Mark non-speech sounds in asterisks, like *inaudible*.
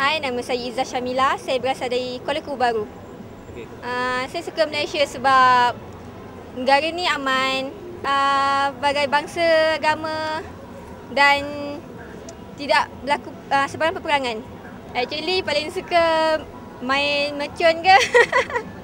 Hai, nama saya Izzah Syamila. Saya berasal dari Kuala Baru. Okay. Uh, ah, saya suka Malaysia sebab negara ni aman. Uh, bagai bangsa, agama dan tidak berlaku uh, sebarang peperangan. Actually, paling suka main mercun ke? *laughs*